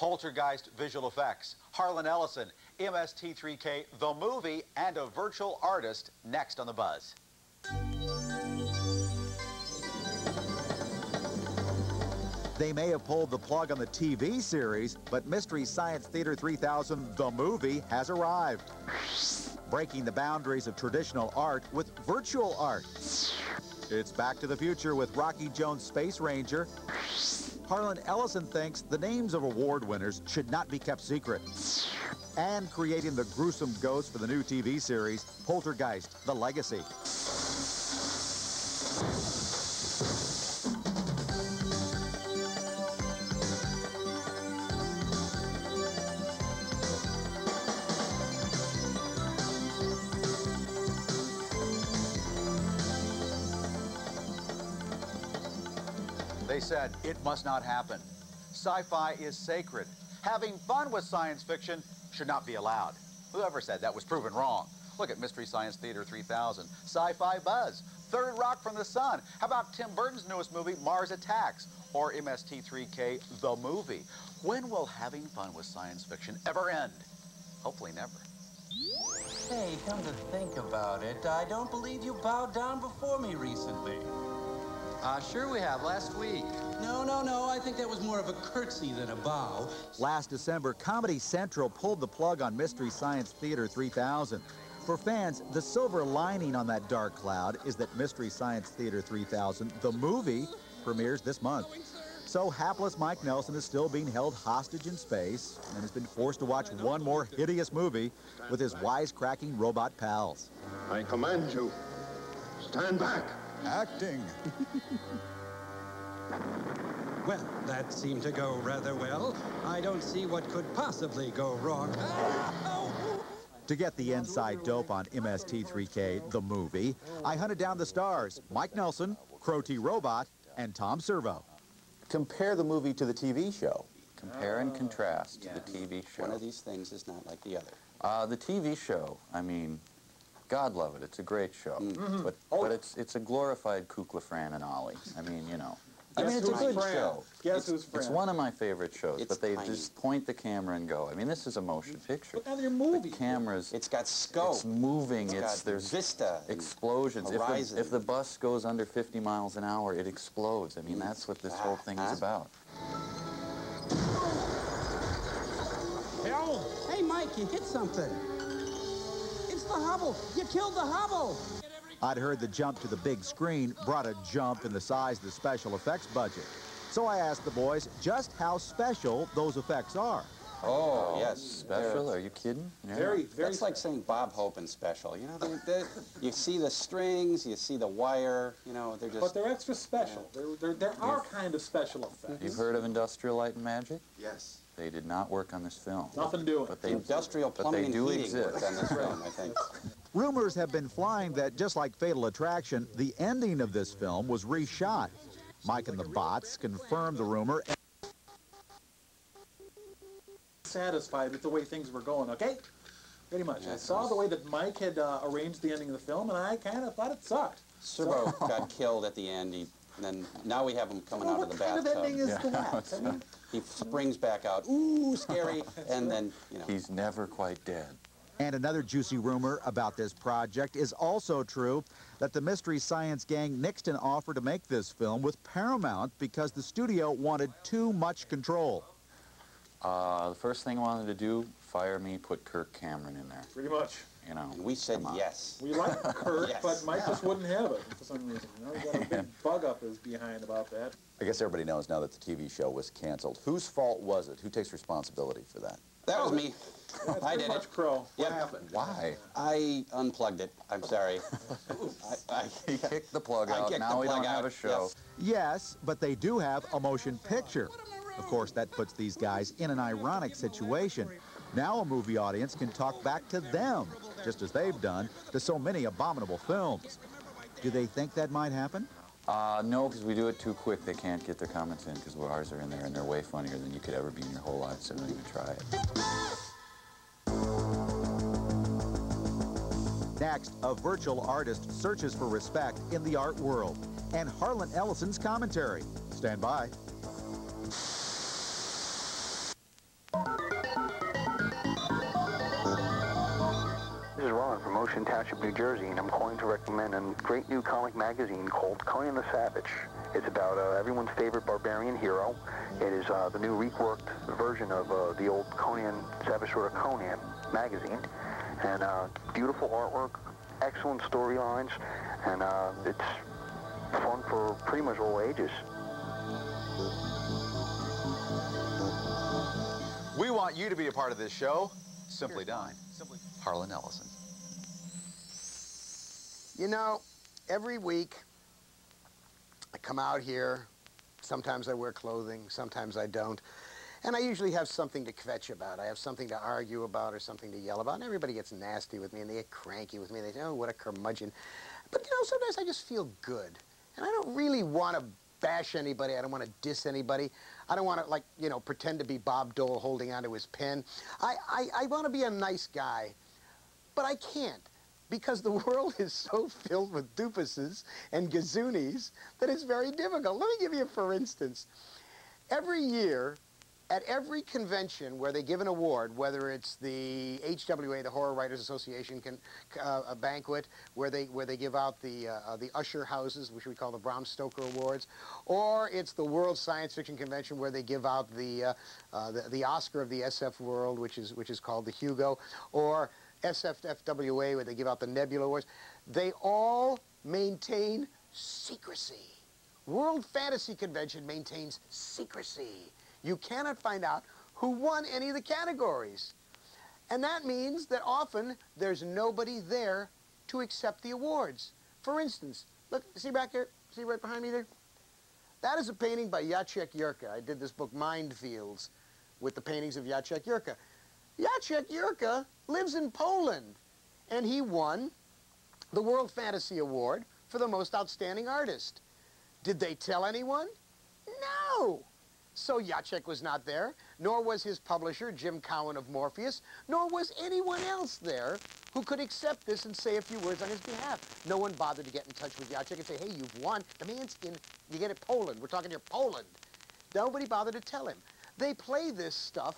Poltergeist visual effects, Harlan Ellison, MST3K, the movie, and a virtual artist next on The Buzz. They may have pulled the plug on the TV series, but Mystery Science Theater 3000, the movie, has arrived. Breaking the boundaries of traditional art with virtual art. It's Back to the Future with Rocky Jones Space Ranger. Harlan Ellison thinks the names of award winners should not be kept secret. And creating the gruesome ghost for the new TV series, Poltergeist, The Legacy. They said it must not happen. Sci-fi is sacred. Having fun with science fiction should not be allowed. Whoever said that was proven wrong. Look at Mystery Science Theater 3000, Sci-Fi Buzz, Third Rock from the Sun. How about Tim Burton's newest movie, Mars Attacks, or MST3K, The Movie? When will having fun with science fiction ever end? Hopefully never. Hey, come to think about it, I don't believe you bowed down before me recently. Uh, sure we have, last week. No, no, no, I think that was more of a curtsy than a bow. Last December, Comedy Central pulled the plug on Mystery Science Theater 3000. For fans, the silver lining on that dark cloud is that Mystery Science Theater 3000, the movie, premieres this month. So hapless Mike Nelson is still being held hostage in space and has been forced to watch one more hideous movie with his wisecracking robot pals. I command you, stand back. Acting. Well, that seemed to go rather well. I don't see what could possibly go wrong. To get the inside dope on MST3K, the movie, I hunted down the stars, Mike Nelson, Crow T Robot, and Tom Servo. Compare the movie to the TV show. Compare and contrast to the TV show. One of these things is not like the other. Uh, the TV show, I mean, God love it. It's a great show. Mm. But, but it's it's a glorified Kukla, Fran, and Ollie. I mean, you know. I mean, it's a good Fran? show. Guess it's, who's It's one of my favorite shows, It's but they tiny. just point the camera and go. I mean, this is a motion picture. Look at your movie. The cameras. It's got scope. It's moving. It's It's, got there's vista explosions. If the, if the bus goes under 50 miles an hour, it explodes. I mean, Mm. that's what this whole thing Ah, is about. Hell! Hey, Mike, you hit something. It's the Hubble. You killed the Hubble. I'd heard the jump to the big screen brought a jump in the size of the special effects budget. So I asked the boys just how special those effects are. Oh, yes. Special? Are you kidding? Yeah. Very, very. That's like saying Bob Hope and special. You know, they're, they're, you see the strings, you see the wire, you know, they're just... But they're extra special. They're, they're, there are kind of special effects. You've heard of Industrial Light and Magic? Yes. They did not work on this film. Nothing doing. But they, Industrial but they plumbing do and heating exist. on this film, I think. Rumors have been flying that just like Fatal Attraction, the ending of this film was reshot. Mike and the bots confirmed the rumor. satisfied with the way things were going, okay? Pretty much. I saw the way that Mike had uh, arranged the ending of the film, and I kind of thought it sucked. Servo got killed at the end, he, and then now we have him coming Well, out of the kind bathtub. of ending is Yeah, that? I mean, He springs back out, ooh, scary, and then, you know. He's never quite dead. And another juicy rumor about this project is also true that the Mystery Science Gang nixed an offer to make this film with Paramount because the studio wanted too much control. Uh, the first thing I wanted to do, fire me, put Kirk Cameron in there. pretty much. You know. We said yes. We like Kurt, Yes. but Mike just wouldn't have it for some reason. You know, he got a big bug up his behind about that. I guess everybody knows now that the TV show was canceled. Whose fault was it? Who takes responsibility for that? That was me. Yeah, I did much it. Crow. Yep. happened? Why? I unplugged it. I'm sorry. I, I, He kicked the plug out. kicked Now we don't have a show. yes. Yes, but they do have a motion picture. Of course, that puts these guys in an ironic situation. Now a movie audience can talk back to them, just as they've done to so many abominable films. Do they think that might happen? Uh, no, because we do it too quick. They can't get their comments in because ours are in there and they're way funnier than you could ever be in your whole life, so don't even try it. Next, a virtual artist searches for respect in the art world. And Harlan Ellison's commentary. Stand by. Ocean Township, New Jersey, and I'm calling to recommend a great new comic magazine called Conan the Savage. It's about uh, everyone's favorite barbarian hero. It is uh, the new reworked version of uh, the old Conan, Savage Sword of Conan magazine. And uh, beautiful artwork, excellent storylines, and uh, it's fun for pretty much all ages. We want you to be a part of this show. Simply done. Harlan Ellison. You know, every week I come out here. Sometimes I wear clothing, sometimes I don't. And I usually have something to kvetch about. I have something to argue about or something to yell about. And everybody gets nasty with me and they get cranky with me. They say, oh, what a curmudgeon. But, you know, sometimes I just feel good. And I don't really want to bash anybody. I don't want to diss anybody. I don't want to, like, you know, pretend to be Bob Dole holding onto his pen. I, I, I want to be a nice guy, but I can't because the world is so filled with doofuses and gazoonies that it's very difficult. Let me give you, for instance, every year, at every convention where they give an award, whether it's the HWA, the Horror Writers Association can, uh, a banquet, where they where they give out the uh, uh, the Usher houses, which we call the Bram Stoker Awards, or it's the World Science Fiction Convention where they give out the uh, uh, the, the Oscar of the SF world, which is which is called the Hugo, or SFFWA where they give out the Nebula Awards. They all maintain secrecy. World Fantasy Convention maintains secrecy. You cannot find out who won any of the categories. And that means that often there's nobody there to accept the awards. For instance, look, see back here? See right behind me there? That is a painting by Jacek Yerka. I did this book, Mindfields, with the paintings of Jacek Yerka. Jacek Yerka lives in Poland, and he won the World Fantasy Award for the most outstanding artist. Did they tell anyone? No! So Jacek was not there, nor was his publisher, Jim Cowan of Morpheus, nor was anyone else there who could accept this and say a few words on his behalf. No one bothered to get in touch with Jacek and say, hey, you've won. The man's in, you get it, Poland. We're talking here Poland. Nobody bothered to tell him. They play this stuff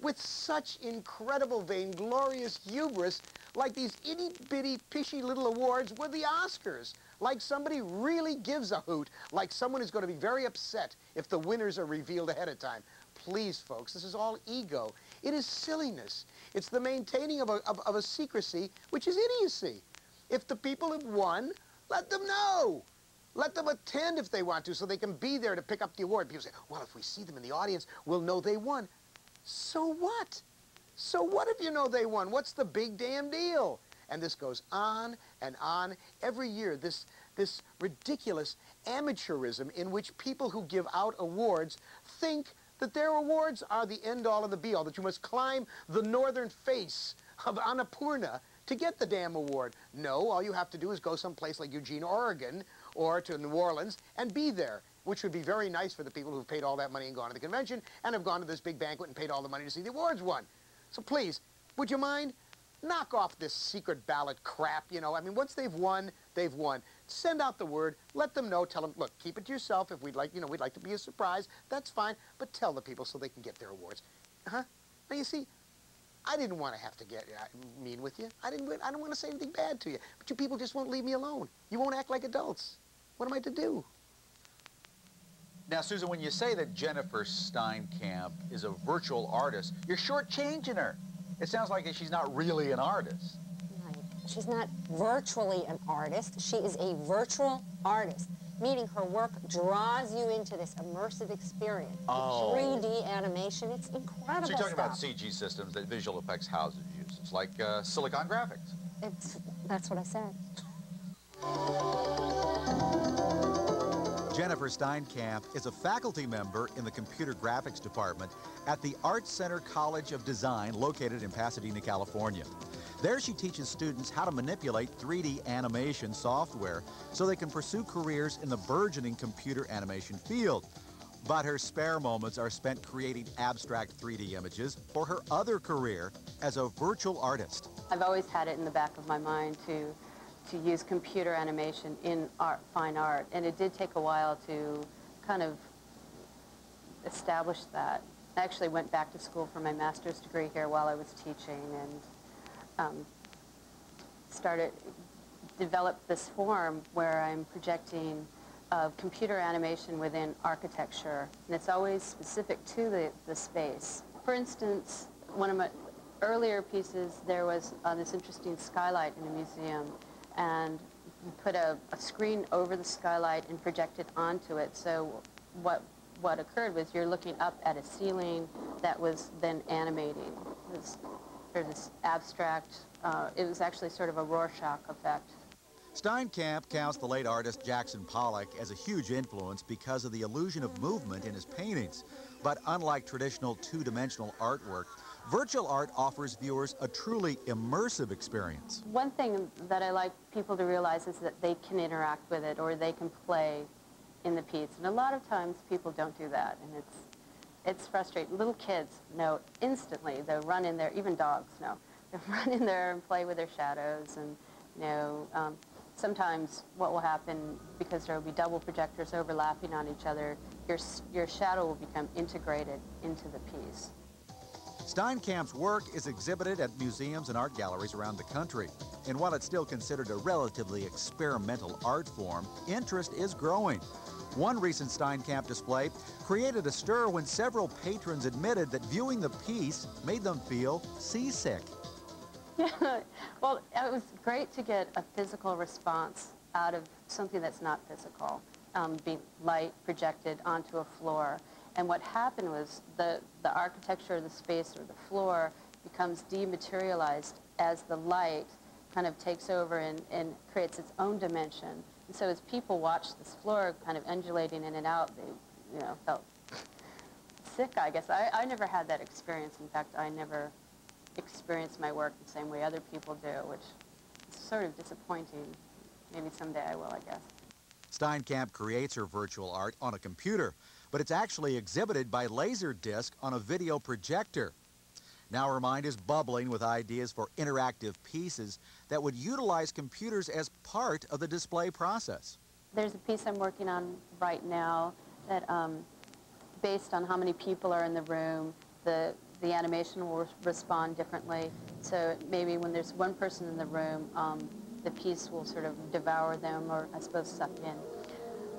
with such incredible, vainglorious hubris, like these itty-bitty, pishy little awards were the Oscars. Like somebody really gives a hoot, like someone is going to be very upset if the winners are revealed ahead of time. Please, folks, this is all ego. It is silliness. It's the maintaining of a, of, of a secrecy, which is idiocy. If the people have won, let them know. Let them attend if they want to so they can be there to pick up the award. People say, well, if we see them in the audience, we'll know they won. So what? So what if you know they won? What's the big damn deal? And this goes on and on. Every year, this, this ridiculous amateurism in which people who give out awards think that their awards are the end-all and the be-all, that you must climb the northern face of Annapurna to get the damn award. No, all you have to do is go someplace like Eugene, Oregon, or to New Orleans and be there, which would be very nice for the people who've paid all that money and gone to the convention and have gone to this big banquet and paid all the money to see the awards won. So please, would you mind knock off this secret ballot crap, you know. I mean, once they've won, they've won. Send out the word. Let them know. Tell them, look, keep it to yourself. If we'd like, you know, we'd like to be a surprise. That's fine. But tell the people so they can get their awards. Huh? Now, you see, I didn't want to have to get uh, mean with you. I didn't. I don't want to say anything bad to you. But you people just won't leave me alone. You won't act like adults. What am I to do? Now, Susan, when you say that Jennifer Steinkamp is a virtual artist, you're shortchanging her. It sounds like she's not really an artist. Right. She's not virtually an artist. She is a virtual artist, meaning her work draws you into this immersive experience. Oh. 3D animation, it's incredible So you're talking stuff. about CG systems that visual effects houses use. It's like uh, Silicon Graphics. It's, that's what I said. Jennifer Steinkamp is a faculty member in the computer graphics department at the Art Center College of Design located in Pasadena, California. There she teaches students how to manipulate 3D animation software so they can pursue careers in the burgeoning computer animation field. But her spare moments are spent creating abstract 3D images for her other career as a virtual artist. I've always had it in the back of my mind to to use computer animation in art, fine art, and it did take a while to kind of establish that. I actually went back to school for my master's degree here while I was teaching, and um, started, developed this form where I'm projecting uh, computer animation within architecture, and it's always specific to the, the space. For instance, one of my earlier pieces, there was uh, this interesting skylight in a museum, and you put a, a screen over the skylight and projected onto it. So what what occurred was you're looking up at a ceiling that was then animating. This, or this abstract, uh, it was actually sort of a Rorschach effect. Steinkamp counts the late artist Jackson Pollock as a huge influence because of the illusion of movement in his paintings. But unlike traditional two-dimensional artwork, virtual art offers viewers a truly immersive experience. One thing that I like people to realize is that they can interact with it or they can play in the piece. And a lot of times people don't do that, and it's, it's frustrating. Little kids know instantly. They'll run in there, even dogs know. They'll run in there and play with their shadows. And, you know, um, sometimes what will happen, because there will be double projectors overlapping on each other, your, your shadow will become integrated into the piece. Steinkamp's work is exhibited at museums and art galleries around the country. And while it's still considered a relatively experimental art form, interest is growing. One recent Steinkamp display created a stir when several patrons admitted that viewing the piece made them feel seasick. Yeah, well, it was great to get a physical response out of something that's not physical, um, being light projected onto a floor. And what happened was the, the architecture of the space or the floor becomes dematerialized as the light kind of takes over and, and creates its own dimension. And so as people watched this floor kind of undulating in and out, they, you know, felt sick, I guess. I, I never had that experience. In fact, I never experienced my work the same way other people do, which is sort of disappointing. Maybe someday I will, I guess. Steinkamp creates her virtual art on a computer, but it's actually exhibited by Laserdisc on a video projector. Now her mind is bubbling with ideas for interactive pieces that would utilize computers as part of the display process. There's a piece I'm working on right now that, um, based on how many people are in the room, the, the animation will respond differently. So maybe when there's one person in the room, um, the piece will sort of devour them or, I suppose, suck in.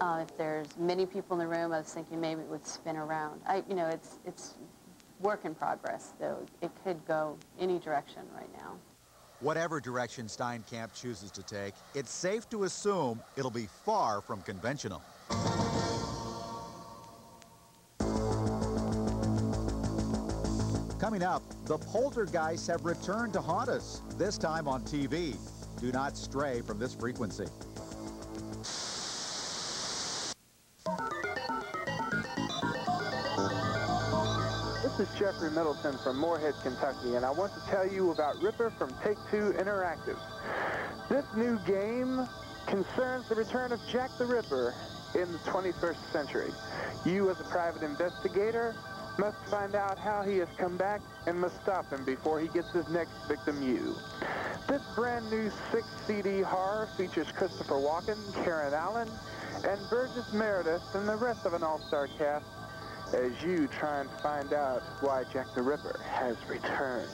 Uh, if there's many people in the room, I was thinking maybe it would spin around. I, you know, it's, it's work in progress, though. It could go any direction right now. Whatever direction Steinkamp chooses to take, it's safe to assume it'll be far from conventional. Coming up, the poltergeists have returned to haunt us, this time on TV. Do not stray from this frequency. This is Jeffrey Middleton from Morehead, Kentucky, and I want to tell you about Ripper from Take-Two Interactive. This new game concerns the return of Jack the Ripper in the 21st century. You, as a private investigator, must find out how he has come back and must stop him before he gets his next victim, you. This brand new six CD horror features Christopher Walken, Karen Allen, and Burgess Meredith and the rest of an all-star cast as you try and find out why Jack the Ripper has returned.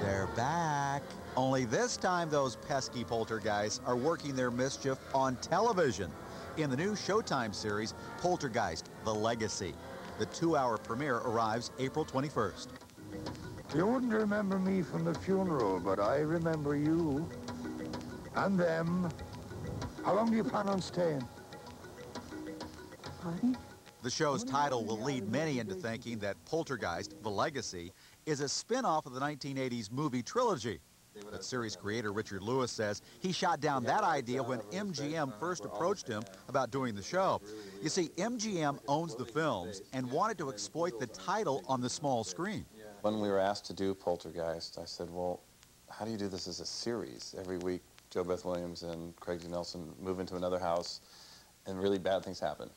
They're back. Only this time those pesky poltergeists are working their mischief on television in the new Showtime series, Poltergeist, The Legacy. The two-hour premiere arrives April 21st. You wouldn't remember me from the funeral, but I remember you. And them. How long do you plan on staying? Pardon? The show's title will lead many into thinking that Poltergeist, The Legacy, is a spin-off of the 1980s movie trilogy. But series creator Richard Lewis says he shot down that idea when MGM first approached him about doing the show. You see, MGM owns the films and wanted to exploit the title on the small screen. When we were asked to do Poltergeist, I said, well, how do you do this as a series? Every week, JoBeth Williams and Craig T. Nelson move into another house, and really bad things happen.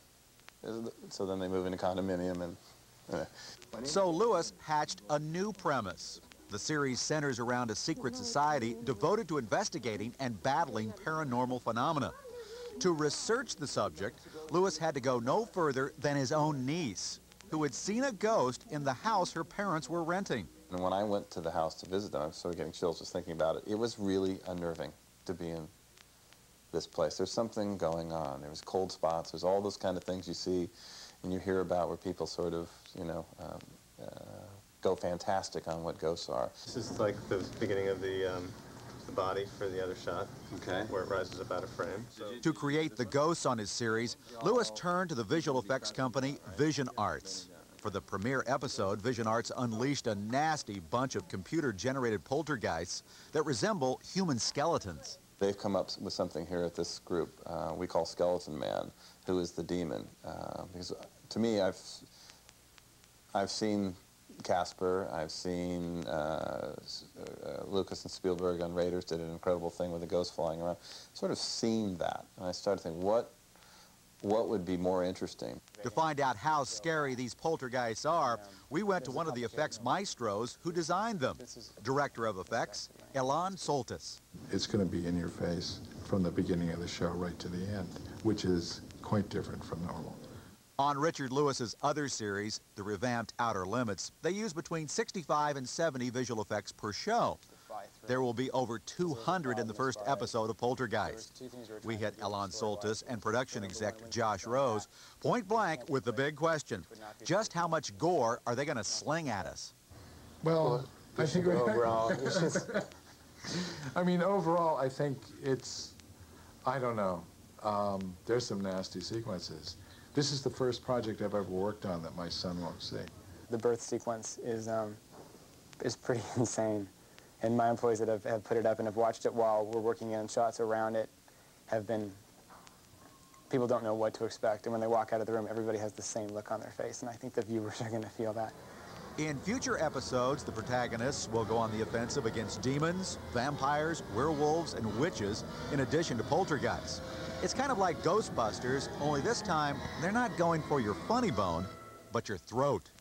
So then they move into condominium, and... So Lewis hatched a new premise. The series centers around a secret society devoted to investigating and battling paranormal phenomena. To research the subject, Lewis had to go no further than his own niece, who had seen a ghost in the house her parents were renting. And when I went to the house to visit them, I'm sort of getting chills just thinking about it. It was really unnerving to be in this place. There's something going on. There was cold spots. There's all those kind of things you see and you hear about where people sort of, you know, um, uh, go fantastic on what ghosts are. This is like the beginning of the, um, the body for the other shot. Okay. Where it rises up out of frame. So. To create the ghosts on his series, Lewis turned to the visual effects company Vision Arts. For the premiere episode, Vision Arts unleashed a nasty bunch of computer-generated poltergeists that resemble human skeletons. They've come up with something here at this group uh, we call Skeleton Man, who is the demon. Uh, because to me, I've I've seen Casper, I've seen uh, uh, Lucas and Spielberg on Raiders did an incredible thing with the ghost flying around. Sort of seen that, and I started thinking, what what would be more interesting? To find out how scary these poltergeists are, we went to one of the effects maestros who designed them, director of effects, Elan Soltes. It's going to be in your face from the beginning of the show right to the end, which is quite different from normal. On Richard Lewis's other series, the revamped Outer Limits, they use between 65 and 70 visual effects per show. There will be over 200 in the first episode of Poltergeist. We hit Elan Soltes and production exec Josh Rose point blank with the big question. Just how much gore are they going to sling at us? Well, I think overall. I mean, overall, I think it's, I don't know. Um, there's some nasty sequences. This is the first project I've ever worked on that my son won't see. The birth sequence is um, is pretty insane and my employees that have, have put it up and have watched it while we're working on shots around it have been, people don't know what to expect. And when they walk out of the room, everybody has the same look on their face. And I think the viewers are going to feel that. In future episodes, the protagonists will go on the offensive against demons, vampires, werewolves, and witches, in addition to poltergeists. It's kind of like Ghostbusters, only this time, they're not going for your funny bone, but your throat.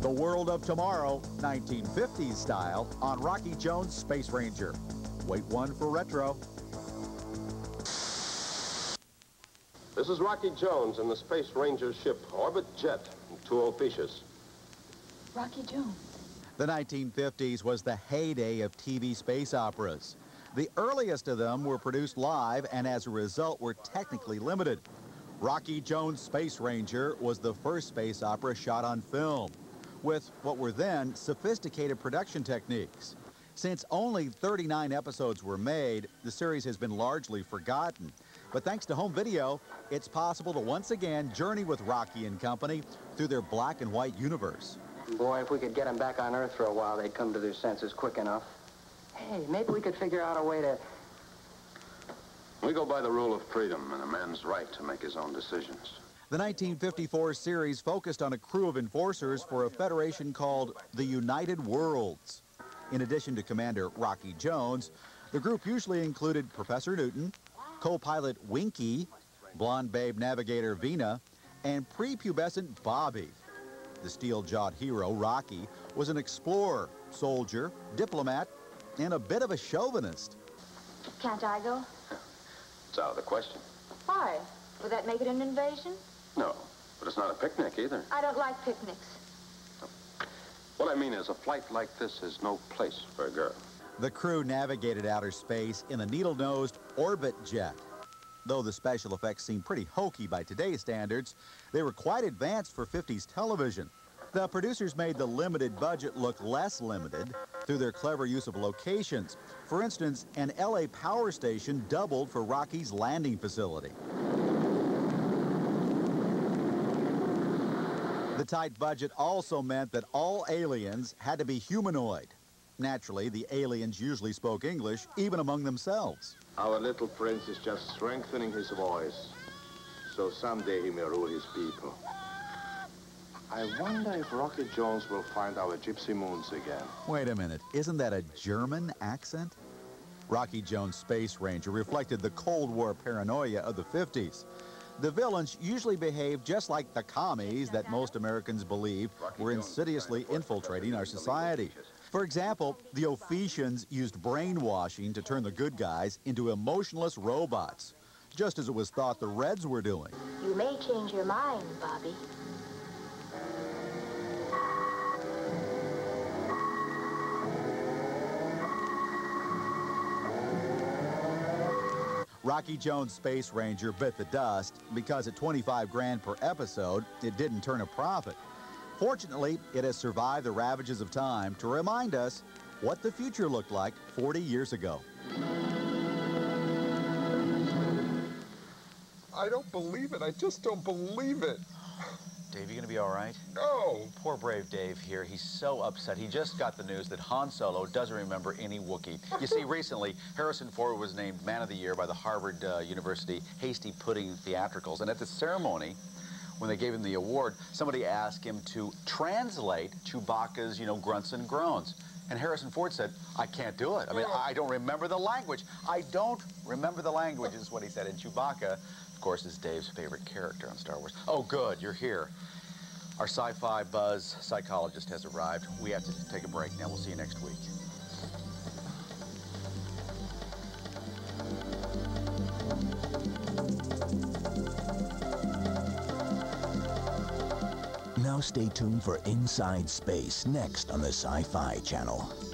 The World of Tomorrow, 1950s style, on Rocky Jones Space Ranger. Wait one for retro. This is Rocky Jones in the Space Ranger ship Orbit Jet, two officials. Rocky Jones. The 1950s was the heyday of TV space operas. The earliest of them were produced live and as a result were technically limited. Rocky Jones Space Ranger was the first space opera shot on film with what were then sophisticated production techniques. Since only 39 episodes were made, the series has been largely forgotten. But thanks to home video, it's possible to once again journey with Rocky and company through their black and white universe. Boy, if we could get them back on Earth for a while, they'd come to their senses quick enough. Hey, maybe we could figure out a way to... We go by the rule of freedom and a man's right to make his own decisions. The 1954 series focused on a crew of enforcers for a federation called the United Worlds. In addition to Commander Rocky Jones, the group usually included Professor Newton, co-pilot Winky, blonde babe navigator Vena, and prepubescent Bobby. The steel-jawed hero, Rocky, was an explorer, soldier, diplomat, and a bit of a chauvinist. Can't I go? It's out of the question. Why? Would that make it an invasion? No, but it's not a picnic either. I don't like picnics. What I mean is a flight like this is no place for a girl. The crew navigated outer space in a needle-nosed orbit jet. Though the special effects seem pretty hokey by today's standards, they were quite advanced for 50s television. The producers made the limited budget look less limited through their clever use of locations. For instance, an LA power station doubled for Rocky's landing facility. The tight budget also meant that all aliens had to be humanoid. Naturally, the aliens usually spoke English, even among themselves. Our little prince is just strengthening his voice, so someday he may rule his people. I wonder if Rocky Jones will find our gypsy moons again. Wait a minute, isn't that a German accent? Rocky Jones Space Ranger reflected the Cold War paranoia of the 50s. The villains usually behave just like the commies that most Americans believed were insidiously infiltrating our society. For example, the Ophesians used brainwashing to turn the good guys into emotionless robots, just as it was thought the Reds were doing. You may change your mind, Bobby. Rocky Jones Space Ranger bit the dust because at 25 grand per episode, it didn't turn a profit. Fortunately, it has survived the ravages of time to remind us what the future looked like 40 years ago. I don't believe it. I just don't believe it. Dave, you gonna be all right? No. Poor brave Dave here. He's so upset. He just got the news that Han Solo doesn't remember any Wookiee. You see, recently, Harrison Ford was named Man of the Year by the Harvard uh, University Hasty Pudding Theatricals. And at the ceremony, when they gave him the award, somebody asked him to translate Chewbacca's, you know, grunts and groans. And Harrison Ford said, I can't do it. I mean, I don't remember the language. I don't remember the language, is what he said. And Chewbacca, of course, is Dave's favorite character on Star Wars. Oh, good, you're here. Our sci-fi buzz psychologist has arrived. We have to take a break now. We'll see you next week. Stay tuned for Inside Space next on the Sci-Fi Channel.